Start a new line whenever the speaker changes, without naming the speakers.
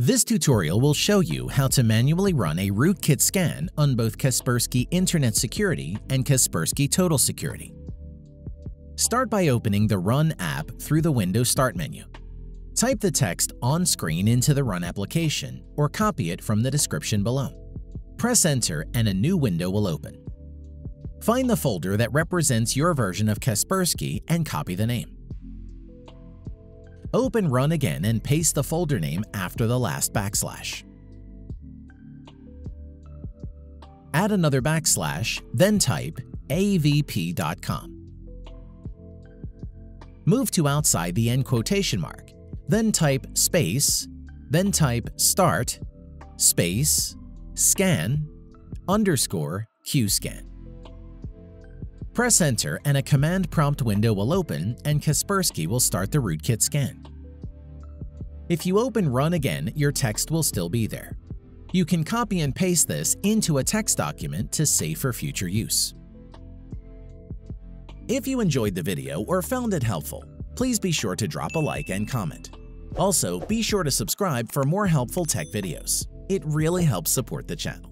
This tutorial will show you how to manually run a rootkit scan on both Kaspersky Internet Security and Kaspersky Total Security. Start by opening the Run app through the Windows Start menu. Type the text on screen into the Run application or copy it from the description below. Press Enter and a new window will open. Find the folder that represents your version of Kaspersky and copy the name. Open Run again and paste the folder name after the last backslash. Add another backslash, then type avp.com. Move to outside the end quotation mark, then type space, then type start, space, scan, underscore qscan. Press Enter and a command prompt window will open and Kaspersky will start the rootkit scan. If you open Run again, your text will still be there. You can copy and paste this into a text document to save for future use. If you enjoyed the video or found it helpful, please be sure to drop a like and comment. Also, be sure to subscribe for more helpful tech videos. It really helps support the channel.